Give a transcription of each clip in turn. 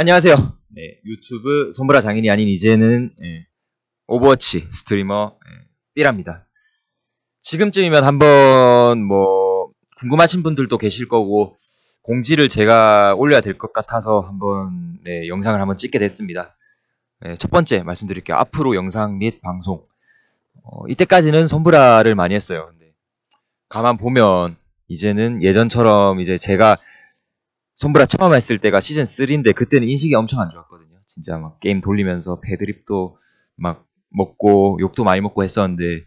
안녕하세요. 네, 유튜브 솜브라 장인이 아닌 이제는 예, 오버워치 스트리머 예, 삐랍니다. 지금쯤이면 한번 뭐 궁금하신 분들도 계실 거고 공지를 제가 올려야 될 것 같아서 한번 네, 영상을 한번 찍게 됐습니다. 네, 첫 번째 말씀드릴게요. 앞으로 영상 및 방송 어, 이때까지는 솜브라를 많이 했어요. 근데 가만 보면 이제는 예전처럼 이제 제가 솜브라 처음 했을 때가 시즌 3인데 그때는 인식이 엄청 안 좋았거든요. 진짜 막 게임 돌리면서 배드립도 막 먹고 욕도 많이 먹고 했었는데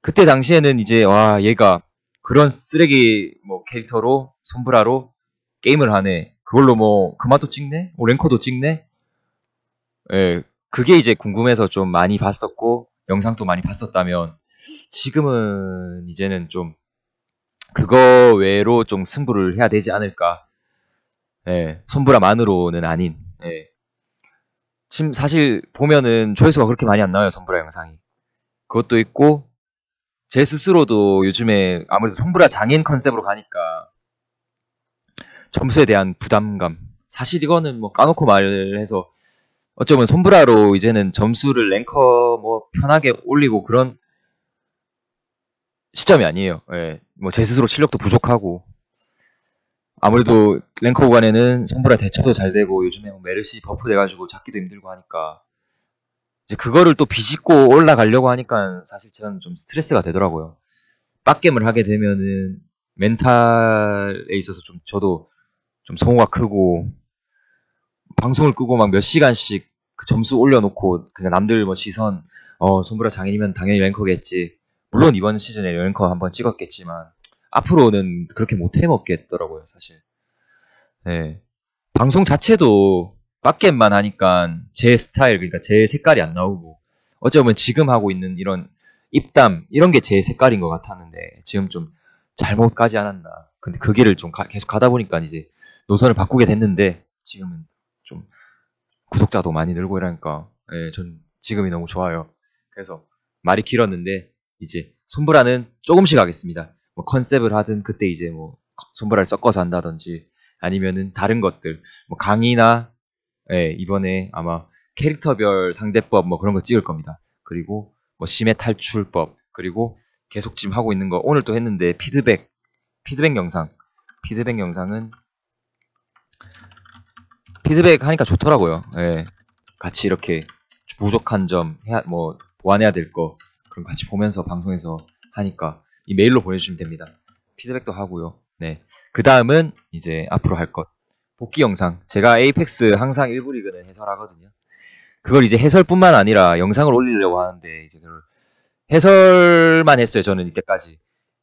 그때 당시에는 이제 와 얘가 그런 쓰레기 뭐 캐릭터로 솜브라로 게임을 하네. 그걸로 뭐 그마도 찍네, 뭐 ranker도 찍네. 예, 그게 이제 궁금해서 좀 많이 봤었고 영상도 많이 봤었다면 지금은 이제는 좀 그거 외로 좀 승부를 해야 되지 않을까 예, 솜브라만으로는 아닌. 예. 지금 사실 보면은 조회수가 그렇게 많이 안 나와요, 솜브라 영상이. 그것도 있고 제 스스로도 요즘에 아무래도 솜브라 장인 컨셉으로 가니까 점수에 대한 부담감. 사실 이거는 뭐 까놓고 말해서 어쩌면 솜브라로 이제는 점수를 랭커 뭐 편하게 올리고 그런 시점이 아니에요. 예. 뭐 제 스스로 실력도 부족하고 아무래도 랭커 구간에는 솜브라 대처도 잘 되고 요즘에 뭐 메르시 buff 돼가지고 잡기도 힘들고 하니까 이제 그거를 또 비집고 올라가려고 하니까 사실 저는 좀 스트레스가 되더라고요. 빡겜을 하게 되면은 멘탈에 있어서 좀 저도 좀 소모가 크고 방송을 끄고 막 몇 시간씩 그 점수 올려놓고 그냥 남들 뭐 시선 어 솜브라 장인이면 당연히 ranker겠지. 물론 이번 시즌에 랭커 한번 찍었겠지만 앞으로는 그렇게 못 해먹겠더라고요, 사실. 네. 방송 자체도 빡겜만 하니까 제 스타일, 그러니까 제 색깔이 안 나오고, 어쩌면 지금 하고 있는 이런 입담, 이런 게 제 색깔인 것 같았는데, 지금 좀 잘못 가지 않았나. 근데 그 길을 좀 가, 계속 가다 보니까 이제 노선을 바꾸게 됐는데, 지금은 좀 구독자도 많이 늘고 이러니까, 예, 전 지금이 너무 좋아요. 그래서 말이 길었는데, 이제 손브라는 조금씩 하겠습니다. 뭐 컨셉을 하든 그때 이제 뭐 손브라를 섞어서 한다든지 아니면은 다른 것들 뭐 강의나 예, 이번에 아마 캐릭터별 상대법 뭐 그런 거 찍을 겁니다. 그리고 뭐 심해 탈출법 그리고 계속 지금 하고 있는 거 오늘 또 했는데 피드백 피드백 영상 피드백 영상은 피드백 하니까 좋더라고요. 예. 같이 이렇게 부족한 점, 해야, 뭐, 보완해야 될 거, 그런 거 같이 보면서 방송에서 하니까 이 메일로 보내주시면 됩니다. 피드백도 하고요. 네. 그 다음은 이제 앞으로 할 것. 복귀 영상. 제가 에이펙스 항상 일부 리그는 해설하거든요. 그걸 이제 해설뿐만 아니라 영상을 올리려고 하는데 이제 그걸 해설만 했어요. 저는 이때까지.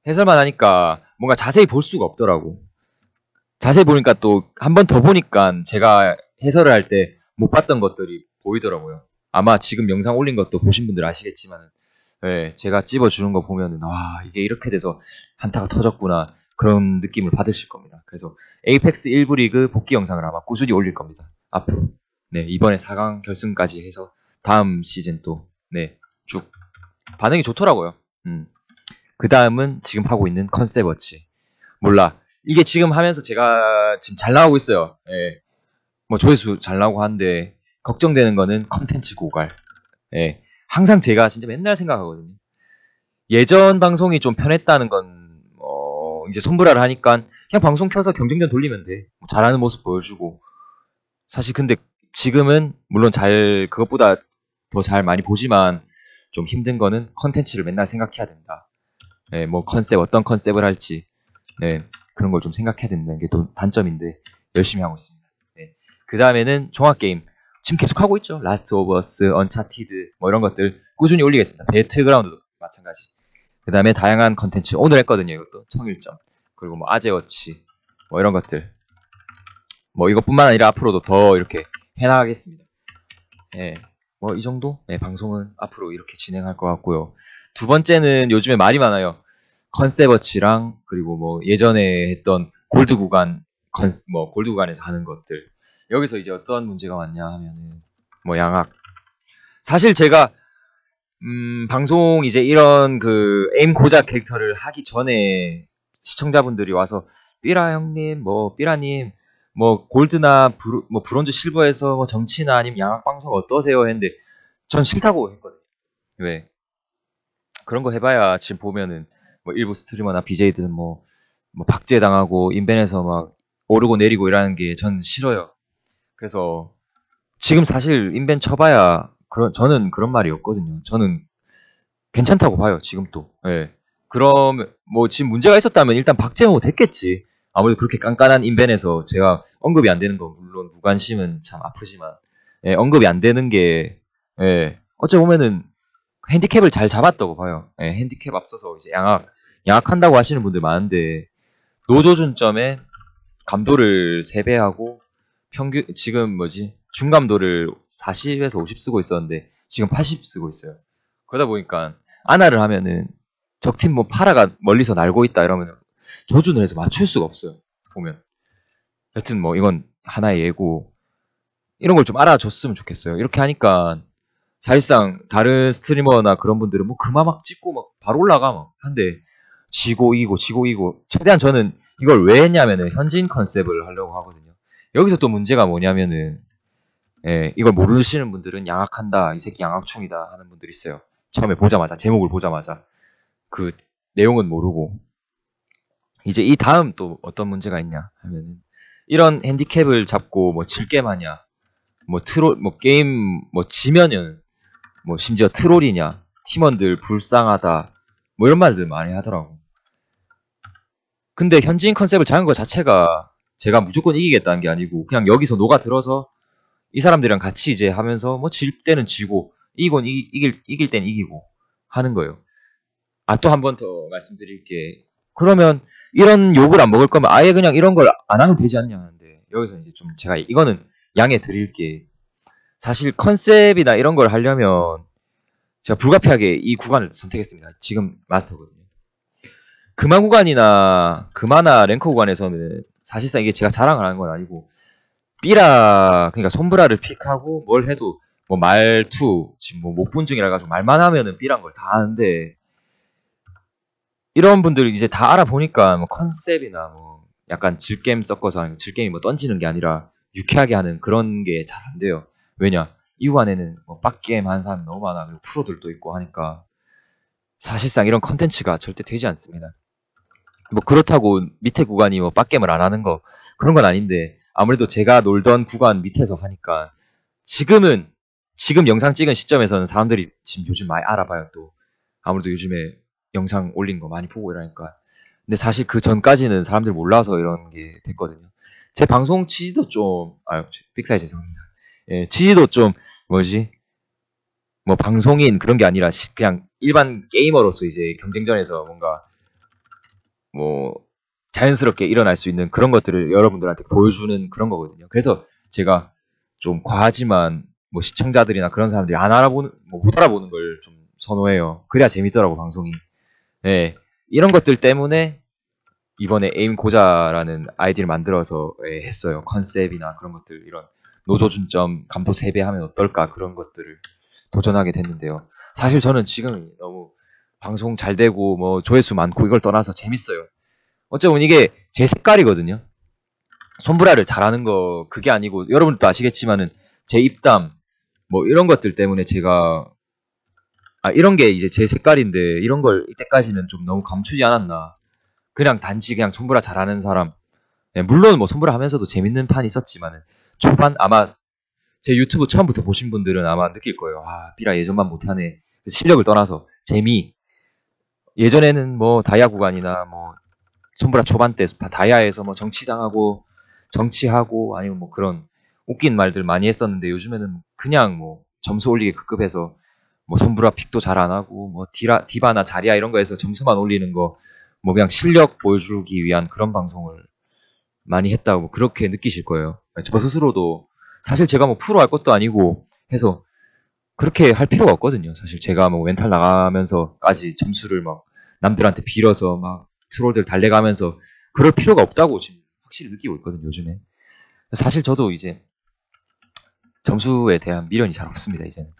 해설만 하니까 뭔가 자세히 볼 수가 없더라고. 자세히 보니까 또 한 번 더 보니까 제가 해설을 할 때 못 봤던 것들이 보이더라고요. 아마 지금 영상 올린 것도 보신 분들 아시겠지만 네, 제가 찝어주는 거 보면은, 와, 이게 이렇게 돼서 한타가 터졌구나. 그런 느낌을 받으실 겁니다. 그래서 에이펙스 1부 리그 복귀 영상을 아마 꾸준히 올릴 겁니다. 앞으로. 네, 이번에 4강 결승까지 해서 다음 시즌 또, 네, 쭉. 반응이 좋더라고요. 음. 그 다음은 지금 하고 있는 컨셉 워치. 몰라. 이게 지금 하면서 제가 지금 잘 나오고 있어요. 예. 뭐 조회수 잘 나오고 하는데, 걱정되는 거는 컨텐츠 고갈. 예. 항상 제가 진짜 맨날 생각하거든요. 예전 방송이 좀 편했다는 건, 어, 이제 손브라를 하니까 그냥 방송 켜서 경쟁전 돌리면 돼. 뭐 잘하는 모습 보여주고. 사실 근데 지금은 물론 잘, 그것보다 더 잘 많이 보지만 좀 힘든 거는 컨텐츠를 맨날 생각해야 된다. 네, 뭐 컨셉, 어떤 컨셉을 할지. 네, 그런 걸 좀 생각해야 된다는 게 또 단점인데 열심히 하고 있습니다. 네. 그 다음에는 종합게임. 지금 계속 하고 있죠. 라스트 오브 어스, 언차티드 뭐 이런 것들 꾸준히 올리겠습니다. 배틀그라운드도 마찬가지. 그 다음에 다양한 컨텐츠 오늘 했거든요. 이것도 청일점 그리고 뭐 아재워치 뭐 이런 것들 뭐 이것뿐만 아니라 앞으로도 더 이렇게 해나가겠습니다. 예, 뭐 이 정도 네, 방송은 앞으로 이렇게 진행할 것 같고요. 두 번째는 요즘에 말이 많아요. 컨셉워치랑 그리고 뭐 예전에 했던 골드 구간 컨스 뭐 골드 구간에서 하는 것들 여기서 이제 어떤 문제가 왔냐 하면은 뭐 양학. 사실 제가 음, 방송 이제 이런 그 aim 고자 캐릭터를 하기 전에 시청자분들이 와서 삐라 형님, 뭐 삐라님 뭐 골드나 브로, 뭐 브론즈 실버에서 뭐 정치나 아니면 양악 방송 어떠세요 했는데 전 싫다고 했거든요. 왜? 그런 거 해봐야 지금 보면은 뭐 일부 스트리머나 BJ들은 뭐, 뭐 박제 당하고 인벤에서 막 오르고 내리고 이러는 게 전 싫어요. 그래서 지금 사실 인벤 쳐봐야 그런 저는 그런 말이 없거든요. 저는 괜찮다고 봐요. 지금 또. 예. 그럼 뭐 지금 문제가 있었다면 일단 박제모 됐겠지. 아무래도 그렇게 깐깐한 인벤에서 제가 언급이 안 되는 건 물론 무관심은 참 아프지만 예, 언급이 안 되는 게 예, 어째 보면은 핸디캡을 잘 잡았다고 봐요. 예, 핸디캡 앞서서 이제 양악 양악한다고 하시는 분들 많은데 노조준점에 감도를 3배하고 평균 지금 뭐지 중감도를 40에서 50 쓰고 있었는데 지금 80 쓰고 있어요. 그러다 보니까 아나를 하면은 적팀 뭐 파라가 멀리서 날고 있다 이러면 조준을 해서 맞출 수가 없어요. 보면 여튼 뭐 이건 하나의 예고 이런 걸 좀 알아줬으면 좋겠어요. 이렇게 하니까 사실상 다른 스트리머나 그런 분들은 뭐 그만 막 찍고 막 바로 올라가 막 한데 지고 이기고 지고 이기고 최대한 저는 이걸 왜 했냐면은 현지인 컨셉을 하려고 하거든요. 여기서 또 문제가 뭐냐면은 예, 이걸 모르시는 분들은 양악한다 이 새끼 양악충이다 하는 분들이 있어요. 처음에 보자마자 제목을 보자마자. 그 내용은 모르고. 이제 이 다음 또 어떤 문제가 있냐 하면은 이런 핸디캡을 잡고 뭐 질게 마냐 뭐 트롤 뭐 게임 뭐 지면은 뭐 심지어 트롤이냐 팀원들 불쌍하다 뭐 이런 말들 많이 하더라고. 근데 현지인 컨셉을 잡은 것 자체가 제가 무조건 이기겠다는 게 아니고 그냥 여기서 녹아 들어서 이 사람들이랑 같이 이제 하면서 뭐 질 때는 지고 이건 이, 이길 이길 땐 이기고 하는 거예요. 아 또 한 번 더 말씀드릴 게. 그러면 이런 욕을 안 먹을 거면 아예 그냥 이런 걸 안 하면 되지 않냐 하는데 여기서 이제 좀 제가 이거는 양해 드릴 게. 사실 컨셉이나 이런 걸 하려면 제가 불가피하게 이 구간을 선택했습니다. 지금 마스터거든요. 그마 구간이나 금화나 랭커 구간에서는 사실상 이게 제가 자랑을 하는 건 아니고 삐라 그러니까 솜브라를 pick하고 뭘 해도 뭐 말투 지금 뭐 목분증이라 가지고 말만 하면은 삐란 걸 다 하는데 이런 분들 이제 다 알아보니까 뭐 컨셉이나 뭐 약간 즐게임 섞어서 하는 즐게임이 뭐 던지는 게 아니라 유쾌하게 하는 그런 게 잘 안 돼요. 왜냐 이 구간에는 뭐 빡게임 하는 사람이 너무 많아 그리고 프로들도 있고 하니까 사실상 이런 컨텐츠가 절대 되지 않습니다. 뭐 그렇다고 밑에 구간이 뭐 빡겜을 안 하는 거 그런 건 아닌데 아무래도 제가 놀던 구간 밑에서 하니까 지금은 지금 영상 찍은 시점에서는 사람들이 지금 요즘 많이 알아봐요 또. 아무래도 요즘에 영상 올린 거 많이 보고 이러니까. 근데 사실 그 전까지는 사람들 몰라서 이런 게 됐거든요. 제 방송 취지도 좀 아유 빅사이 죄송합니다. 예 취지도 좀 뭐지? 뭐 방송인 그런 게 아니라 그냥 일반 gamer로서 이제 경쟁전에서 뭔가 뭐 자연스럽게 일어날 수 있는 그런 것들을 여러분들한테 보여주는 그런 거거든요. 그래서 제가 좀 과하지만 뭐 시청자들이나 그런 사람들이 안 알아보는 뭐 못 알아보는 걸 좀 선호해요. 그래야 재밌더라고 방송이. 네 이런 것들 때문에 이번에 aim 고자라는 아이디를 만들어서 예, 했어요. 컨셉이나 그런 것들 이런 노조 준점 감도 3배 하면 어떨까 그런 것들을 도전하게 됐는데요. 사실 저는 지금 너무 방송 잘 되고 뭐 조회수 많고 이걸 떠나서 재밌어요. 어쩌면 이게 제 색깔이거든요. 손브라를 잘하는 거 그게 아니고 여러분도 아시겠지만은 제 입담 뭐 이런 것들 때문에 제가 아 이런 게 이제 제 색깔인데 이런 걸 이때까지는 좀 너무 감추지 않았나. 그냥 단지 그냥 손브라 잘하는 사람. 네, 물론 뭐 솜브라 하면서도 재밌는 판이 있었지만은 초반 아마 제 유튜브 처음부터 보신 분들은 아마 느낄 거예요. 아 삐라 예전만 못하네. 실력을 떠나서 재미. 예전에는 뭐 다이아 구간이나 뭐 솜브라 초반 때 다이아에서 뭐 정치당하고 정치하고 아니면 뭐 그런 웃긴 말들 많이 했었는데 요즘에는 그냥 뭐 점수 올리기 급급해서 뭐 솜브라 pick도 잘 안 하고 뭐 디라 디바나 자리아 이런 거에서 점수만 올리는 거 뭐 그냥 실력 보여주기 위한 그런 방송을 많이 했다고 그렇게 느끼실 거예요. 저 스스로도 사실 제가 뭐 프로 할 것도 아니고 해서 그렇게 할 필요가 없거든요. 사실 제가 뭐 멘탈 나가면서까지 점수를 막 남들한테 빌어서 막 트롤들 달래가면서 그럴 필요가 없다고 지금 확실히 느끼고 있거든요, 요즘에. 사실 저도 이제 점수에 대한 미련이 잘 없습니다, 이제는.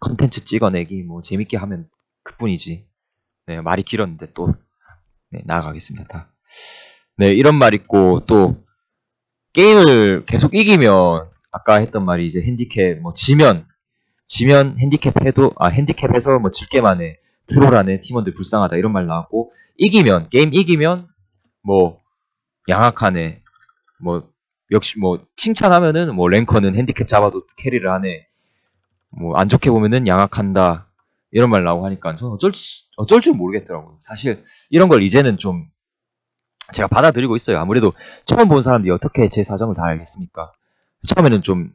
컨텐츠 찍어내기, 뭐, 재밌게 하면 그뿐이지. 네, 말이 길었는데 또, 네, 나아가겠습니다, 다. 네, 이런 말 있고, 또, 게임을 계속 이기면 아까 했던 말이 이제 핸디캡 뭐 지면 지면 핸디캡 해도 아 핸디캡해서 뭐 질 게만 해 트롤하네. 팀원들 불쌍하다. 이런 말 나왔고 이기면 게임 이기면 뭐 양악하네. 뭐 역시 뭐 칭찬하면은 뭐 랭커는 핸디캡 잡아도 캐리를 하네. 뭐 안 좋게 보면은 양악한다. 이런 말 나오고 하니까 저는 어쩔 수, 어쩔 줄 모르겠더라고요. 사실 이런 걸 이제는 좀 제가 받아들이고 있어요. 아무래도 처음 본 사람들이 어떻게 제 사정을 다 알겠습니까? 처음에는 좀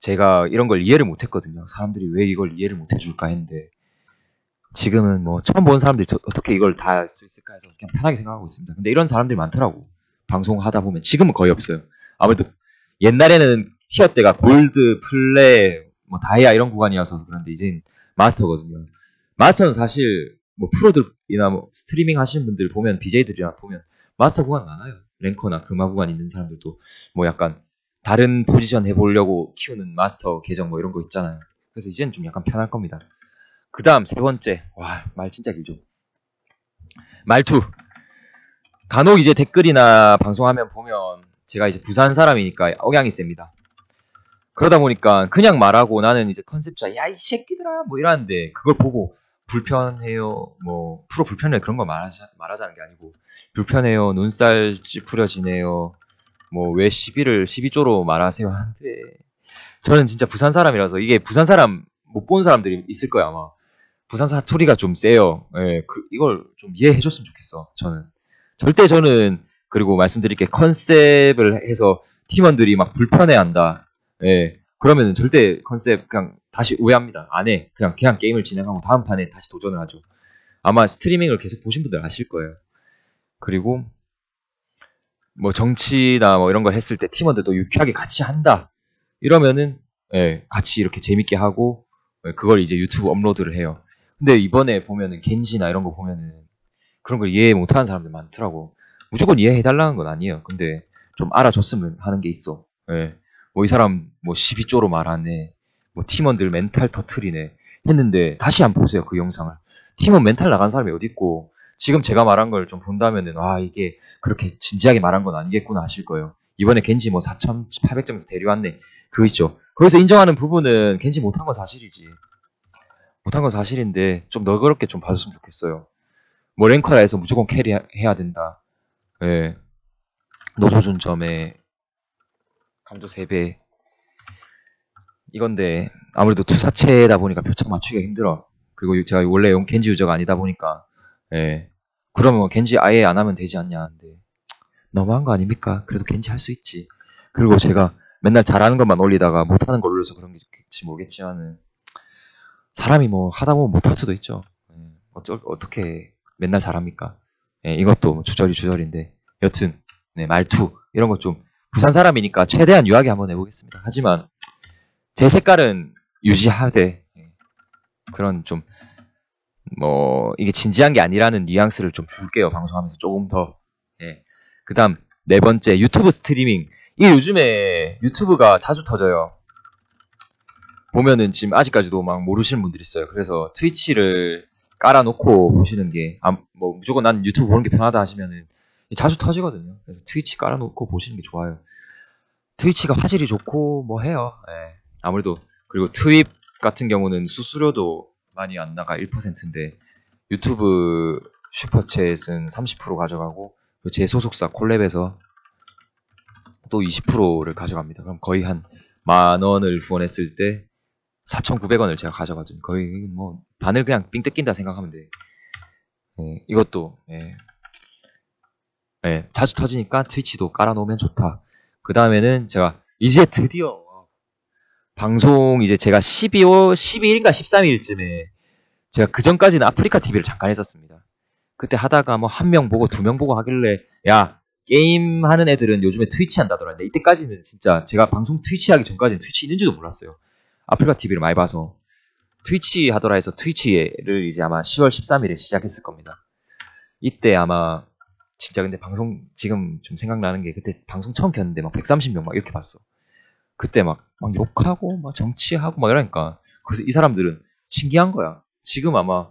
제가 이런 걸 이해를 못했거든요 사람들이 왜 이걸 이해를 못해줄까 했는데 지금은 뭐 처음 본 사람들이 저- 어떻게 이걸 다 할 수 있을까 해서 그냥 편하게 생각하고 있습니다. 근데 이런 사람들이 많더라고. 방송하다 보면 지금은 거의 없어요. 아무래도 옛날에는 티어 때가 골드, 플레, 뭐 다이아 이런 구간이어서 그런데 이젠 마스터거든요. 마스터는 사실 뭐 프로들이나 뭐 스트리밍 하시는 분들 보면 BJ들이나 보면 마스터 구간 많아요. 랭커나 금화 구간 있는 사람들도 뭐 약간 다른 포지션 해보려고 키우는 마스터 계정 뭐 이런 거 있잖아요. 그래서 이제는 좀 약간 편할 겁니다. 그 다음 세 번째. 와, 말 진짜 길죠. 말투. 간혹 이제 댓글이나 방송하면 보면 제가 이제 부산 사람이니까 억양이 셉니다. 그러다 보니까 그냥 말하고 나는 이제 컨셉자, 야, 이 새끼들아, 뭐 이러는데 그걸 보고 불편해요, 뭐, 프로 불편해 그런 거 말하자, 말하자는 게 아니고, 불편해요, 눈살 찌푸려지네요, 뭐, 왜 12를 12조로 말하세요 하는데, 저는 진짜 부산 사람이라서 이게 부산 사람 못 본 사람들이 있을 거야, 아마. 부산 사투리가 좀 세요. 예, 그, 이걸 좀 이해해 줬으면 좋겠어, 저는. 절대 저는, 그리고 말씀드릴 게 컨셉을 해서 팀원들이 막 불편해 한다. 예, 그러면 절대 컨셉 그냥 다시 오해합니다. 안 해. 그냥, 그냥 게임을 진행하고 다음 판에 다시 도전을 하죠. 아마 스트리밍을 계속 보신 분들 아실 거예요. 그리고, 뭐 정치나 뭐 이런 걸 했을 때 팀원들도 유쾌하게 같이 한다. 이러면은, 예, 같이 이렇게 재밌게 하고, 예, 그걸 이제 유튜브 업로드를 해요. 근데 이번에 보면은 겐지나 이런 거 보면은 그런 걸 이해 못하는 사람들 많더라고. 무조건 이해해달라는 건 아니에요. 근데 좀 알아줬으면 하는 게 있어. 예. 뭐 이 사람 뭐 12조로 말하네. 뭐 팀원들 멘탈 터트리네. 했는데 다시 한번 보세요. 그 영상을. 팀원 멘탈 나간 사람이 어디 있고 지금 제가 말한 걸 좀 본다면은 아 이게 그렇게 진지하게 말한 건 아니겠구나 하실 거예요. 이번에 겐지 뭐 4,800점에서 데려왔네. 그거 있죠. 거기서 인정하는 부분은 겐지 못한 건 사실이지. 못한 건 사실인데 좀 너그럽게 좀 봐줬으면 좋겠어요. 뭐 랭커라 해서 무조건 캐리해야 된다. 예. 노소준 점에 감도 3배. 이건데 아무래도 투사체다 보니까 표창 맞추기가 힘들어. 그리고 제가 원래 용 겐지 유저가 아니다 보니까 예. 그러면 겐지 아예 안 하면 되지 않냐 하는데 너무한 거 아닙니까? 그래도 겐지 할 수 있지. 그리고 제가 맨날 잘하는 것만 올리다가 못하는 걸 올려서 그런 게지 모르겠지만은 사람이 뭐 하다 보면 못할 수도 있죠. 예, 어쩔 어떻게 맨날 잘합니까? 예, 이것도 주저리 주저리인데 여튼 네, 말투 이런 것 좀 부산 사람이니까 최대한 유하게 한번 해보겠습니다. 하지만 제 색깔은 유지하되 예, 그런 좀 뭐 이게 진지한 게 아니라는 뉘앙스를 좀 줄게요 방송하면서 조금 더. 예. 그다음 네 번째 유튜브 스트리밍 이게 요즘에 유튜브가 자주 터져요. 보면은 지금 아직까지도 막 모르시는 분들이 있어요. 그래서 트위치를 깔아놓고 보시는 게, 아, 뭐 무조건 난 유튜브 보는 게 편하다 하시면은 자주 터지거든요. 그래서 트위치 깔아놓고 보시는 게 좋아요. 트위치가 화질이 좋고 뭐 해요. 예. 아무래도 그리고 트윗 같은 경우는 수수료도 많이 안 나가 1%인데 유튜브 슈퍼챗은 30% 가져가고 제 소속사 콜랩에서 또 20%를 가져갑니다. 그럼 거의 한 만 원을 후원했을 때 4,900원을 제가 가져가죠. 거의 뭐 반을 그냥 삥 뜯긴다 생각하면 돼. 예, 이것도 예. 예, 자주 터지니까 트위치도 깔아놓으면 좋다. 그 다음에는 제가 이제 드디어 방송 이제 제가 12월 12일인가 13일쯤에 제가 그 전까지는 아프리카 TV를 잠깐 했었습니다. 그때 하다가 뭐 한 명 보고 두 명 보고 하길래 야 게임 하는 애들은 요즘에 트위치 한다더라. 이때까지는 진짜 제가 방송 트위치 하기 전까지는 트위치 있는지도 몰랐어요. 아프리카 TV를 많이 봐서 트위치 하더라 해서 트위치를 이제 아마 10월 13일에 시작했을 겁니다. 이때 아마 진짜 근데 방송 지금 좀 생각나는 게 그때 방송 처음 켰는데 막 130명 막 이렇게 봤어. 그때 막, 막 욕하고 막 정치하고 막 이러니까 그래서 이 사람들은 신기한 거야. 지금 아마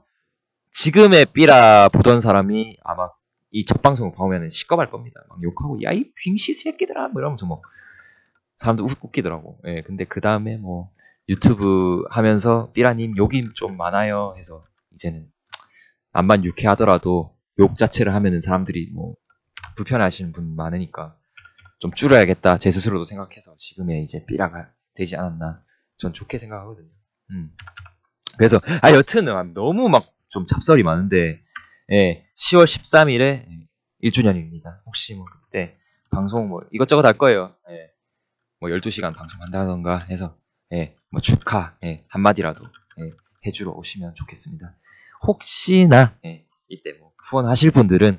지금의 삐라 보던 사람이 아마 이 첫 방송을 보면은 시겁할 겁니다. 막 욕하고 야 이 빙시 새끼들아 뭐 이러면서 뭐 사람들 웃, 웃기더라고. 예, 근데 그 다음에 뭐 유튜브 하면서 삐라님 욕이 좀 많아요 해서 이제는 암만 유쾌하더라도 욕 자체를 하면은 사람들이 뭐 불편해하시는 분 많으니까 좀 줄여야겠다 제 스스로도 생각해서 지금의 이제 삐라가 되지 않았나 전 좋게 생각하거든요. 음. 그래서 아 여튼 너무 막좀 잡설이 많은데 예, 10월 13일에 1주년입니다. 혹시 뭐 그때 방송 뭐 이것저것 할 거예요. 예. 뭐 12시간 방송한다던가 해서 예, 뭐 축하 예, 한마디라도 예, 해주러 오시면 좋겠습니다. 혹시나 예, 이때 뭐 후원하실 분들은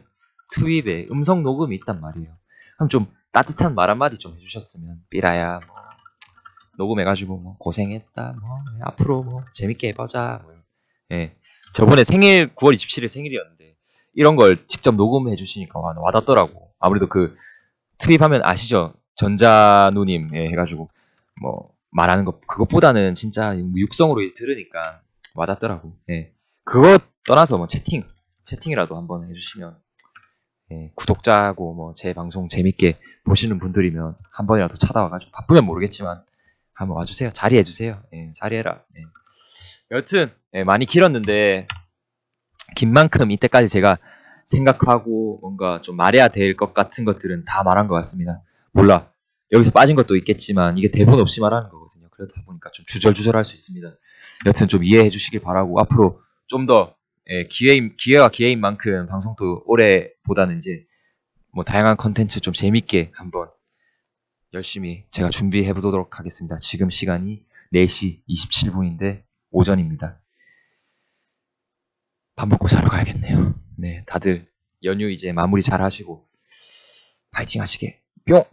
트윗에 음성 녹음이 있단 말이에요. 그럼 좀 따뜻한 말 한마디 좀 해주셨으면. 삐라야 뭐 녹음해가지고 뭐 고생했다 뭐 앞으로 뭐 재밌게 해보자 뭐, 예. 저번에 생일 9월 27일 생일이었는데 이런 걸 직접 녹음해 주시니까 와, 와닿더라고. 아무래도 그 트윗하면 아시죠? 전자누님 예, 해가지고 뭐 말하는 것 그것보다는 진짜 육성으로 들으니까 와닿더라고. 예. 그거 떠나서 뭐 채팅 채팅이라도 한번 해주시면 예, 구독자고 뭐 제 방송 재밌게 보시는 분들이면 한 번이라도 찾아와가지고 바쁘면 모르겠지만 한번 와주세요. 자리해 주세요. 예, 자리해라. 예. 여튼 예, 많이 길었는데 긴 만큼 이때까지 제가 생각하고 뭔가 좀 말해야 될 것 같은 것들은 다 말한 것 같습니다. 몰라. 여기서 빠진 것도 있겠지만 이게 대본 없이 말하는 거거든요. 그러다 보니까 좀 주절주절할 수 있습니다. 여튼 좀 이해해 주시길 바라고 앞으로 좀 더 예, 기회 기회가 기회인 만큼 방송도 올해보다는 이제 뭐 다양한 컨텐츠 좀 재밌게 한번 열심히 제가 준비해 보도록 하겠습니다. 지금 시간이 4시 27분인데 오전입니다. 밥 먹고 자러 가야겠네요. 네, 다들 연휴 이제 마무리 잘 하시고 파이팅 하시게 뿅!